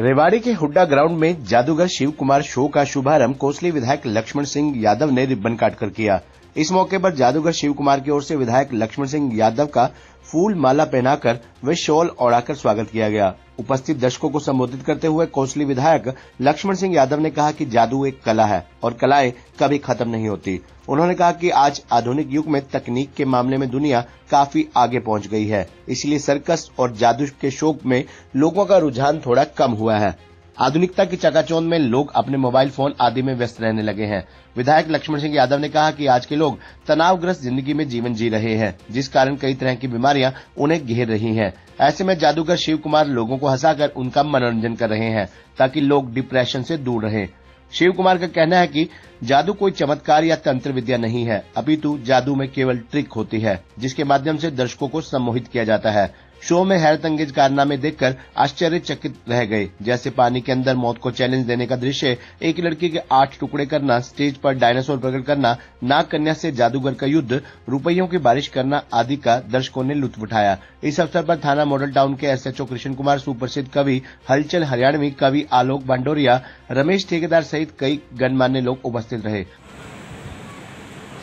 रेवाड़ी के हुड्डा ग्राउंड में जादूगर शिव कुमार शो का शुभारंभ कोसली विधायक लक्ष्मण सिंह यादव ने रिबन काटकर किया। इस मौके पर जादूगर शिव कुमार की ओर से विधायक लक्ष्मण सिंह यादव का फूल माला पहनाकर व शॉल ओढ़ाकर स्वागत किया गया। उपस्थित दर्शकों को संबोधित करते हुए कोसली विधायक लक्ष्मण सिंह यादव ने कहा कि जादू एक कला है और कलाएँ कभी खत्म नहीं होती। उन्होंने कहा कि आज आधुनिक युग में तकनीक के मामले में दुनिया काफ़ी आगे पहुँच गई है। इसलिए सर्कस और जादू के शोक में लोगों का रुझान थोड़ा कम हुआ है। आधुनिकता की चकाचौंध में लोग अपने मोबाइल फ़ोन आदि में व्यस्त रहने लगे हैं। विधायक लक्ष्मण सिंह यादव ने कहा कि आज के लोग तनावग्रस्त ज़िंदगी में जीवन जी रहे हैं, जिस कारण कई तरह की बीमारियाँ उन्हें घेर रही हैं। ऐसे में जादूगर शिव कुमार लोगों को हंसाकर उनका मनोरंजन कर रहे हैं, ताकि लोग डिप्रेशन से दूर रहें। शिव कुमार का कहना है कि जादू कोई चमत्कार या तंत्र विद्या नहीं है, अपितु जादू में केवल ट्रिक होती है, जिसके माध्यम से दर्शकों को सम्मोहित किया जाता है। शो में हैरत अंगेज कारनामे देखकर आश्चर्यचकित रह गए। जैसे पानी के अंदर मौत को चैलेंज देने का दृश्य एक लड़की के आठ टुकड़े करना, स्टेज पर डायनासोर प्रकट करना नाग कन्या से जादूगर का युद्ध, रुपयों की बारिश करना आदि का दर्शकों ने लुत्फ उठाया। इस अवसर पर थाना मॉडल टाउन के एसएचओ कृष्ण कुमार, सुप्रसिद्ध कवि, हलचल हरियाणवी कवि आलोक बांडोरिया, रमेश ठेकेदार सहित कई गणमान्य लोग उपस्थित रहे।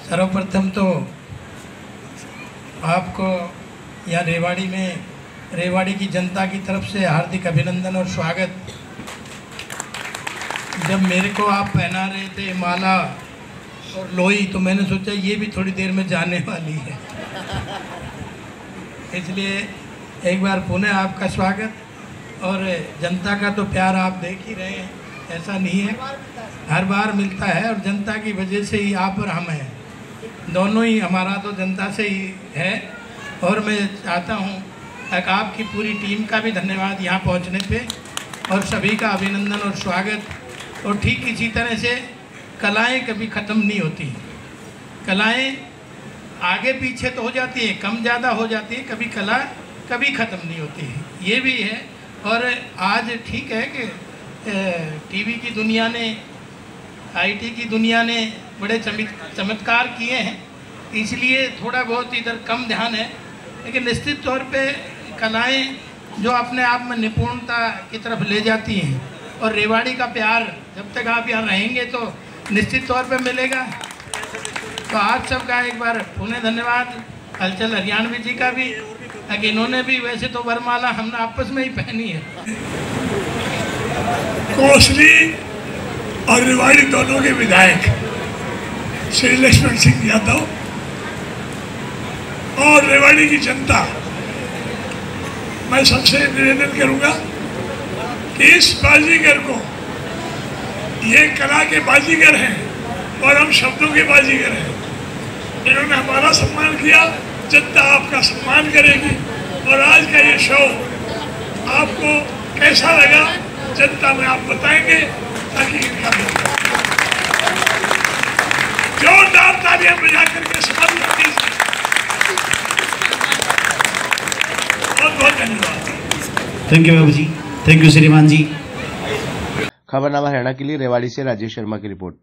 सर्वप्रथम तो आपको या रेवाड़ी में, रेवाड़ी की जनता की तरफ़ से हार्दिक अभिनंदन और स्वागत। जब मेरे को आप पहना रहे थे माला और लोई तो मैंने सोचा ये भी थोड़ी देर में जाने वाली है। इसलिए एक बार पुनः आपका स्वागत। और जनता का तो प्यार आप देख ही रहे हैं, ऐसा नहीं है। हर बार मिलता है और जनता की वजह से ही आप और हम हैं। दोनों ही, हमारा तो जनता से ही है। और मैं चाहता हूँ एक आपकी पूरी टीम का भी धन्यवाद यहाँ पहुँचने पे और सभी का अभिनंदन और स्वागत। और ठीक इसी तरह से कलाएँ कभी ख़त्म नहीं होती। कलाएँ आगे पीछे तो हो जाती है, कम ज़्यादा हो जाती है, कभी कला कभी ख़त्म नहीं होती है। ये भी है। और आज ठीक है कि टीवी की दुनिया ने, आईटी की दुनिया ने बड़े चमत्कार किए हैं। इसलिए थोड़ा बहुत इधर कम ध्यान है। लेकिन निश्चित तौर पे कलाएँ जो अपने आप में निपुणता की तरफ़ ले जाती हैं और रेवाड़ी का प्यार जब तक आप यहाँ रहेंगे तो निश्चित तौर पे मिलेगा। तो आप सबका एक बार पुनः धन्यवाद, हलचल हरियाणवी जी का भी, ताकि इन्होंने भी वैसे तो वरमाला हमने आपस में ही पहनी है। कोसली और रेवाड़ी दोनों के विधायक, श्री लक्ष्मण सिंह यादव। और रेवाड़ी की जनता। मैं सबसे निवेदन करूँगा कि इस बाजीगर को, ये कला के बाजीगर हैं और हम शब्दों के बाजीगर हैं। इन्होंने हमारा सम्मान किया, जनता आपका सम्मान करेगी और आज का ये शो आपको कैसा लगा, जनता में आप बताएँगे ताकि जोरदार तालियाँ बजा करके समर्थ कीजिए बहुत धन्यवाद थैंक यू बाबू जी थैंक यू श्रीमान जी खबरनामा हरियाणा के लिए, रेवाड़ी से राजेश शर्मा की रिपोर्ट।